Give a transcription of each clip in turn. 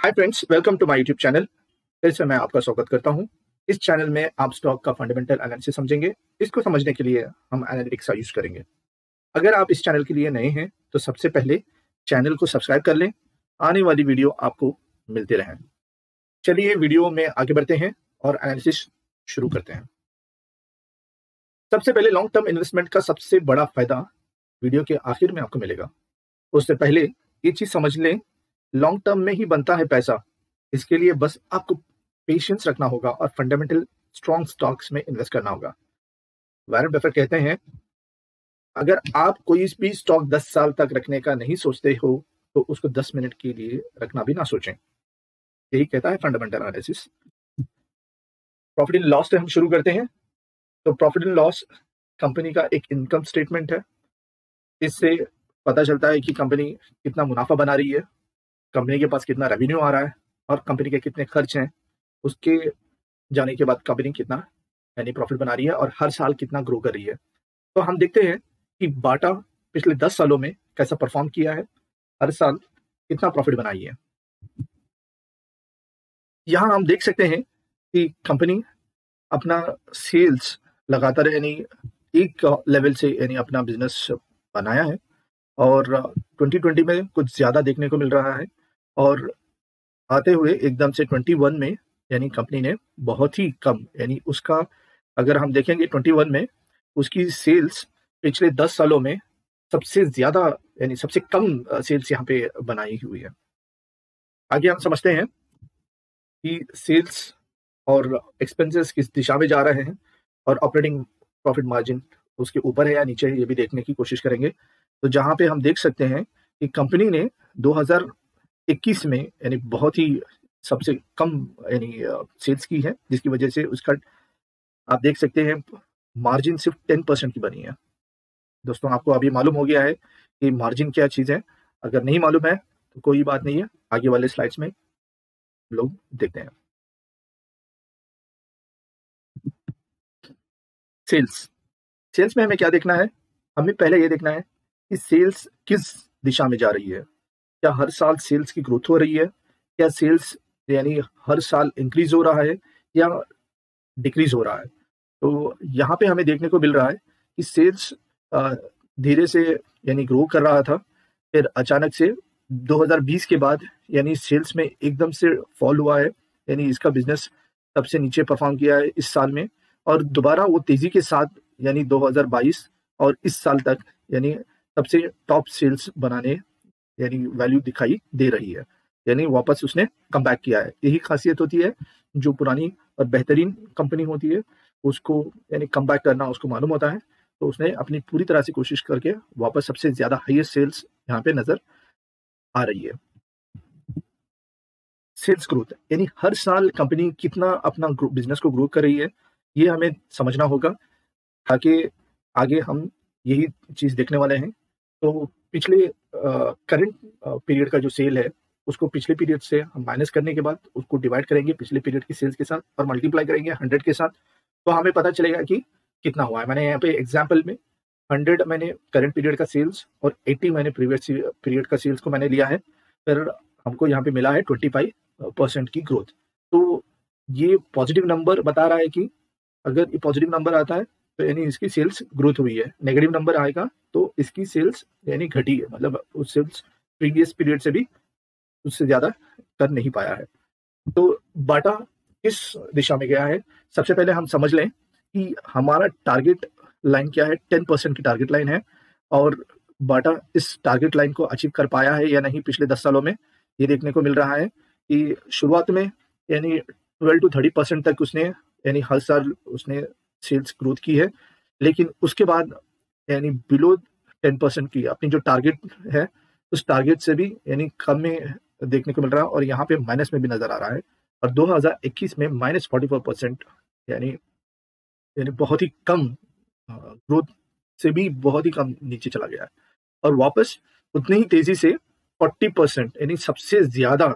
Hi friends welcome to my YouTube channel फिर से मैं आपका स्वागत करता हूँ इस चैनल में आप स्टॉक का फंडामेंटल एनालिसिस समझेंगे इसको समझने के लिए हम एनालिटिक्स का यूज़ करेंगे अगर आप इस चैनल के लिए नए हैं तो सबसे पहले चैनल को सब्सक्राइब कर लें आने वाली वीडियो आपको मिलते रहें चलिए वीडियो में आगे बढ़ते हैं और एनालिसिस शुरू करते हैं सबसे पहले लॉन्ग टर्म इन्वेस्टमेंट का सबसे बड़ा फ़ायदा वीडियो के आखिर में आपको मिलेगा उससे पहले ये चीज़ समझ लें लॉन्ग टर्म में ही बनता है पैसा। इसके लिए बस आपको पेशेंस रखना होगा और फंडामेंटल स्ट्रॉन्ग स्टॉक्स में इन्वेस्ट करना होगा। वारन बफेट कहते हैं, अगर आप कोई भी स्टॉक 10 साल तक रखने का नहीं सोचते हो तो उसको 10 मिनट के लिए रखना भी ना सोचें। यही कहता है fundamental analysis profit and loss से हम शुरू करते हैं। तो प्रॉफिट इन लॉस कंपनी का एक इनकम स्टेटमेंट है। इससे पता चलता है कि कंपनी कितना मुनाफा बना रही है। कंपनी के पास कितना रेवेन्यू आ रहा है और कंपनी के कितने खर्च हैं, उसके जाने के बाद कंपनी कितना, यानी प्रॉफिट बना रही है और हर साल कितना ग्रो कर रही है। तो हम देखते हैं कि बाटा पिछले दस सालों में कैसा परफॉर्म किया है, हर साल कितना प्रॉफिट बनाई है। यहाँ हम देख सकते हैं कि कंपनी अपना सेल्स लगातार यानी एक लेवल से यानी अपना बिज़नेस बनाया है और 2020 में कुछ ज़्यादा देखने को मिल रहा है। और आते हुए एकदम से 21 में, यानी कंपनी ने बहुत ही कम, यानी उसका, अगर हम देखेंगे 21 में, उसकी सेल्स पिछले 10 सालों में सबसे ज़्यादा, यानी सबसे कम सेल्स यहाँ पे बनाई हुई है। आगे हम समझते हैं कि सेल्स और एक्सपेंसेस किस दिशा में जा रहे हैं और ऑपरेटिंग प्रॉफिट मार्जिन उसके ऊपर है या नीचे है, ये भी देखने की कोशिश करेंगे। तो जहाँ पे हम देख सकते हैं कि कंपनी ने 2021 में, यानी बहुत ही सबसे कम, यानी सेल्स की है, जिसकी वजह से उसका, आप देख सकते हैं मार्जिन सिर्फ़ टेन परसेंट की बनी है। दोस्तों, आपको अभी मालूम हो गया है कि मार्जिन क्या चीज़ है। अगर नहीं मालूम है तो कोई बात नहीं है, आगे वाले स्लाइड्स में लोग देखते हैं। सेल्स सेल्स में हमें क्या देखना है? हमें पहले ये देखना है कि सेल्स किस दिशा में जा रही है। क्या हर साल सेल्स की ग्रोथ हो रही है? क्या सेल्स यानी हर साल इंक्रीज हो रहा है या डिक्रीज हो रहा है? तो यहाँ पे हमें देखने को मिल रहा है कि सेल्स धीरे से, यानी ग्रो कर रहा था। फिर अचानक से 2020 के बाद, यानी सेल्स में एकदम से फॉल हुआ है, यानी इसका बिज़नेस सबसे नीचे परफॉर्म किया है इस साल में। और दोबारा वो तेज़ी के साथ, यानी 2022 और इस साल तक, यानी सबसे टॉप सेल्स बनाने यानी वैल्यू दिखाई दे रही है। यानी वापस उसने कम बैक किया है। यही खासियत होती है जो पुरानी और बेहतरीन कंपनी होती है, उसको यानी कम बैक करना उसको मालूम होता है। तो उसने अपनी पूरी तरह से कोशिश करके वापस सबसे ज़्यादा हाईएस्ट सेल्स यहाँ पे नज़र आ रही है। सेल्स ग्रोथ यानी हर साल कंपनी कितना अपना बिज़नेस को ग्रो कर रही है, ये हमें समझना होगा ताकि आगे हम यही चीज़ देखने वाले हैं। तो पिछले करंट पीरियड का जो सेल है, उसको पिछले पीरियड से हम माइनस करने के बाद उसको डिवाइड करेंगे पिछले पीरियड की सेल्स के साथ और मल्टीप्लाई करेंगे हंड्रेड के साथ। तो हमें पता चलेगा कि कितना हुआ है। मैंने यहाँ पे एग्ज़ाम्पल में हंड्रेड मैंने करंट पीरियड का सेल्स और एट्टी मैंने प्रीवियस पीरियड का सेल्स को मैंने लिया है। फिर हमको यहाँ पे मिला है ट्वेंटी फाइव परसेंट की ग्रोथ तो ये पॉजिटिव नंबर बता रहा है कि अगर ये पॉजिटिव नंबर आता है तो यानी इसकी सेल्स ग्रोथ हुई है। नेगेटिव नंबर आएगा तो इसकी सेल्स यानी घटी है। मतलब उस सेल्स प्रीवियस पीरियड से भी उससे ज़्यादा कर नहीं पाया है। तो बाटा किस दिशा में गया है? सबसे पहले हम समझ लें कि हमारा टारगेट लाइन क्या है? टेन परसेंट की टारगेट लाइन है। और बाटा इस टारगेट लाइन को अचीव कर पाया है या नहीं पिछले दस सालों में, ये देखने को मिल रहा है कि शुरुआत में यानी ट्वेल्व टू थर्टी परसेंट तक उसने यानी हर साल उसने सेल्स ग्रोथ की है, लेकिन उसके बाद, यानी बिलो टेन परसेंट की, अपनी जो टारगेट है, उस टारगेट से भी, यानी कम में देखने को मिल रहा है और यहाँ पे माइनस में भी नज़र आ रहा है। और 2021 में माइनस फोर्टी फोर परसेंट यानी यानी बहुत ही कम ग्रोथ से भी बहुत ही कम नीचे चला गया है। और वापस उतनी ही तेज़ी से 40 परसेंट यानी सबसे ज़्यादा,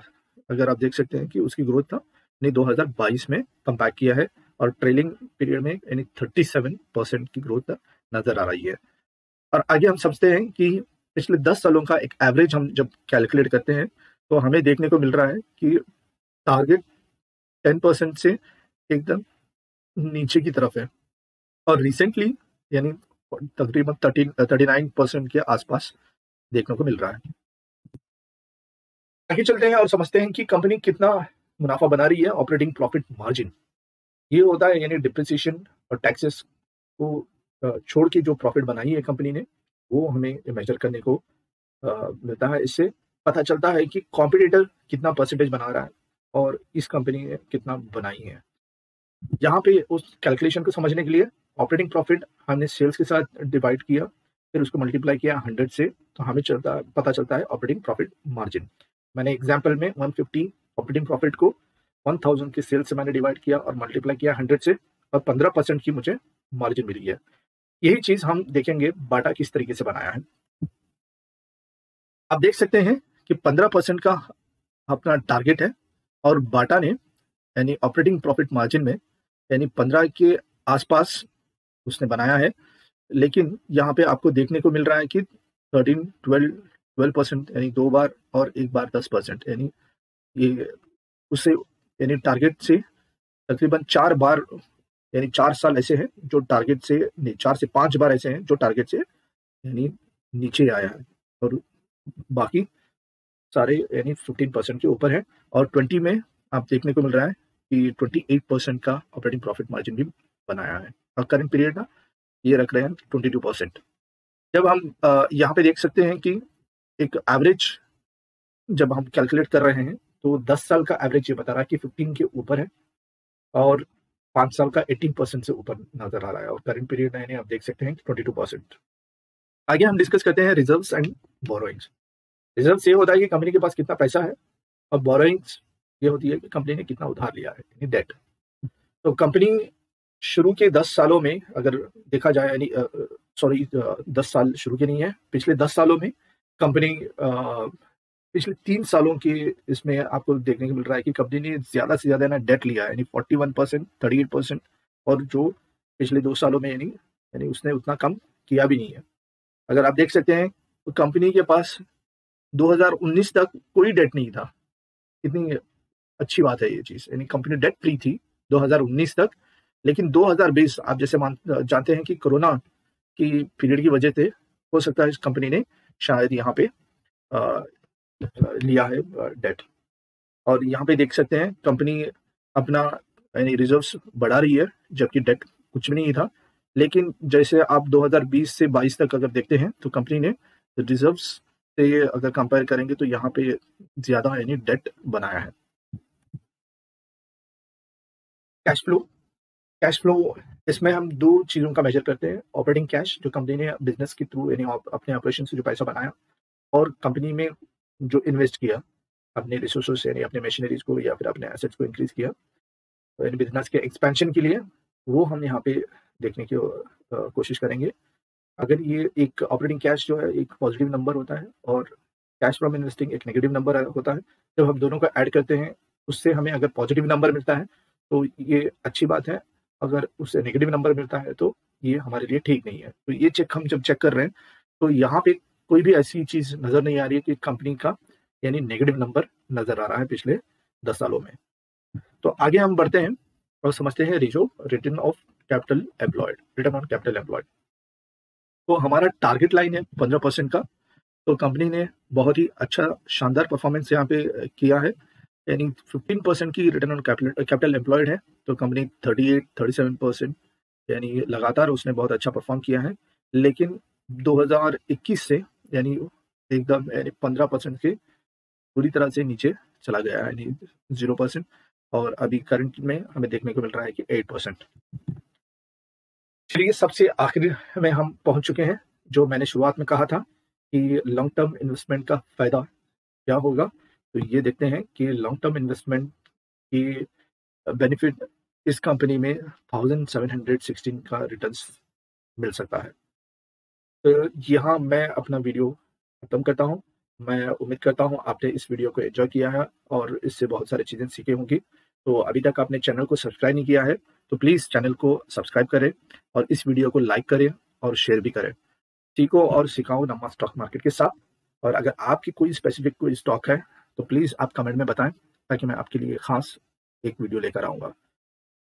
अगर आप देख सकते हैं कि उसकी ग्रोथ था, यानी 2022 में कम किया है। और ट्रेलिंग पीरियड में यानी 37 परसेंट की ग्रोथ नज़र आ रही है। और आगे हम समझते हैं कि पिछले 10 सालों का एक एवरेज हम जब कैलकुलेट करते हैं तो हमें देखने को मिल रहा है कि टारगेट टेन परसेंट से एकदम नीचे की तरफ़ है। और रिसेंटली यानी तकरीबन थर्टी थर्टी नाइन परसेंट के आसपास देखने को मिल रहा है। आगे चलते हैं और समझते हैं कि कंपनी कितना मुनाफा बना रही है ऑपरेटिंग प्रॉफिट मार्जिन ये होता है यानी डिप्रिसिएशन और टैक्सेस को छोड़ के जो प्रॉफिट बनाई है कंपनी ने, वो हमें मेजर करने को मिलता है। इससे पता चलता है कि कॉम्पिटिटर कितना परसेंटेज बना रहा है और इस कंपनी ने कितना बनाई है। यहाँ पे उस कैलकुलेशन को समझने के लिए ऑपरेटिंग प्रॉफिट हमने सेल्स के साथ डिवाइड किया, फिर उसको मल्टीप्लाई किया हंड्रेड से तो हमें चलता, पता चलता है ऑपरेटिंग प्रॉफिट मार्जिन मैंने एग्ज़ाम्पल में 150 ऑपरेटिंग प्रॉफिट को 1000 के सेल्स से मैंने डिवाइड किया और मल्टीप्लाई किया 100 से, और 15 परसेंट की मुझे मार्जिन मिली है। यही चीज़ हम देखेंगे बाटा किस तरीके से बनाया है। आप देख सकते हैं कि 15 परसेंट का अपना टारगेट है, और बाटा ने, यानी ऑपरेटिंग प्रॉफिट मार्जिन में, यानी 15 के आसपास उसने बनाया है। लेकिन यहाँ पे आपको देखने को मिल रहा है कि 13 12 12 परसेंट यानी दो बार और एक बार 10 परसेंट यानी ये, उससे यानी टारगेट से तकरीबन चार बार, यानी चार साल ऐसे हैं जो टारगेट से, नहीं, चार से पाँच बार ऐसे हैं जो टारगेट से, यानी नीचे आया है। और बाकी सारे, यानी फिफ्टीन परसेंट के ऊपर है। और ट्वेंटी में आप देखने को मिल रहा है कि ट्वेंटी एट परसेंट का ऑपरेटिंग प्रॉफिट मार्जिन भी बनाया है। और करंट पीरियड का ये रख रहे हैं ट्वेंटी टू परसेंट जब हम यहाँ पे देख सकते हैं कि एक एवरेज जब हम कैलकुलेट कर रहे हैं तो 10 साल का एवरेज ये बता रहा है कि 15 के ऊपर है और पाँच साल का 18 परसेंट से ऊपर नज़र आ रहा है और करंट पीरियड यानी आप देख सकते हैं ट्वेंटी टू परसेंट आगे हम डिस्कस करते हैं रिज़र्व एंड बोरोइंग्स रिज़र्व ये होता है कि कंपनी के पास कितना पैसा है और बोरोइंग्स ये होती है कि कंपनी ने कितना उधार लिया है, यानी डेट तो कंपनी शुरू के दस सालों में अगर देखा जाए, यानी सॉरी दस साल शुरू के नहीं है, पिछले दस सालों में कंपनी पिछले तीन सालों की इसमें आपको देखने को मिल रहा है कि कंपनी ने ज़्यादा से ज़्यादा ना डेट लिया यानी forty one percent thirty eight percent और जो पिछले दो सालों में, यानी यानी उसने उतना कम किया भी नहीं है। अगर आप देख सकते हैं तो कंपनी के पास 2019 तक कोई डेट नहीं था। कितनी अच्छी बात है ये चीज़, यानी कंपनी डेट फ्री थी 2019 तक, लेकिन 2020 आप जैसे मान, जानते हैं कि कोरोना की पीरियड की वजह से, हो सकता है इस कंपनी ने शायद यहाँ पे लिया है डेट और यहाँ पे देख सकते हैं कंपनी अपना, यानी रिजर्व्स बढ़ा रही है, जबकि डेट कुछ भी नहीं था। लेकिन जैसे आप 2020 से 22 तक अगर देखते हैं तो कंपनी ने रिजर्व्स से अगर कंपेयर करेंगे तो यहाँ पे ज़्यादा, यानी डेट बनाया है। कैश फ्लो कैश फ्लो इसमें हम दो चीज़ों का मेजर करते हैं। ऑपरेटिंग कैश जो कंपनी ने बिज़नेस के थ्रू यानी अपने ऑपरेशन से जो पैसा बनाया, और कंपनी में जो इन्वेस्ट किया, अपने रिसोर्स यानी अपने मशीनरीज को या फिर अपने एसेट्स को इंक्रीज किया, यानी बिज़नेस के एक्सपेंशन के लिए, वो हम यहाँ पे देखने की कोशिश करेंगे। अगर ये एक ऑपरेटिंग कैश जो है, एक पॉजिटिव नंबर होता है और कैश फ्रॉम इन्वेस्टिंग एक नेगेटिव नंबर होता है, जब हम दोनों को ऐड करते हैं, उससे हमें अगर पॉजिटिव नंबर मिलता है तो ये अच्छी बात है। अगर उससे नेगेटिव नंबर मिलता है तो ये हमारे लिए ठीक नहीं है। तो ये चेक हम जब चेक कर रहे हैं तो यहाँ पे कोई भी ऐसी चीज़ नज़र नहीं आ रही है कि कंपनी का, यानी नेगेटिव नंबर नज़र आ रहा है पिछले दस सालों में। तो आगे हम बढ़ते हैं और समझते हैं Rijo return of capital employed return on capital employed तो हमारा टारगेट लाइन है पंद्रह परसेंट का। तो कंपनी ने बहुत ही अच्छा शानदार परफॉर्मेंस यहाँ पे किया है। यानी फिफ्टीन परसेंट की return on capital capital employed है। तो company thirty eight thirty seven percent, यानी लगातार उसने बहुत अच्छा परफॉर्म किया है। लेकिन 2021 से यानी एकदम, यानी पंद्रह परसेंट के पूरी तरह से नीचे चला गया यानी ज़ीरो परसेंट और अभी करंट में हमें देखने को मिल रहा है कि एट परसेंट चलिए, सबसे आखिर में हम पहुँच चुके हैं, जो मैंने शुरुआत में कहा था कि लॉन्ग टर्म इन्वेस्टमेंट का फ़ायदा क्या होगा। तो ये देखते हैं कि लॉन्ग टर्म इन्वेस्टमेंट की बेनिफिट इस कंपनी में थाउज़ेंड सेवन हंड्रेड सिक्सटीन का रिटर्न मिल सकता है। तो यहाँ मैं अपना वीडियो खत्म करता हूँ। मैं उम्मीद करता हूँ आपने इस वीडियो को एंजॉय किया है और इससे बहुत सारी चीज़ें सीखी होंगी। तो अभी तक आपने चैनल को सब्सक्राइब नहीं किया है तो प्लीज़ चैनल को सब्सक्राइब करें और इस वीडियो को लाइक करें और शेयर भी करें। सीखो और सिखाओ नमा स्टॉक मार्केट के साथ। और अगर आपकी कोई स्पेसिफिक कोई स्टॉक है तो प्लीज़ आप कमेंट में बताएँ ताकि मैं आपके लिए ख़ास एक वीडियो लेकर आऊँगा।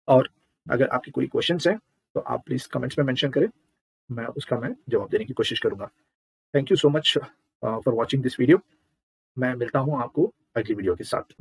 और अगर आपकी कोई क्वेश्चन हैं तो आप प्लीज़ कमेंट्स में मैंशन करें। मैं उसका मैं जवाब देने की कोशिश करूँगा। Thank you so much for watching this video मैं मिलता हूँ आपको अगली वीडियो के साथ।